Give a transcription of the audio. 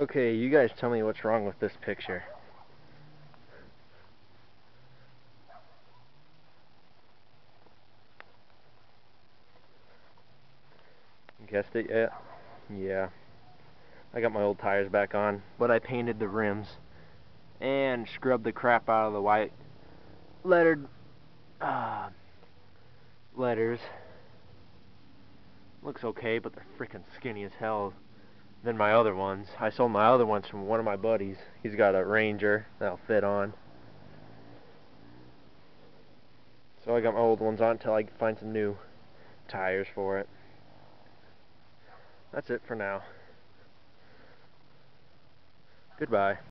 Okay, you guys tell me what's wrong with this picture. Guessed it yet? Yeah. I got my old tires back on, but I painted the rims and scrubbed the crap out of the white lettered uh, letters. Looks okay, but they're freaking skinny as hell than my other ones. I sold my other ones from one of my buddies. He's got a Ranger that'll fit on. So I got my old ones on until I find some new tires for it. That's it for now. Goodbye.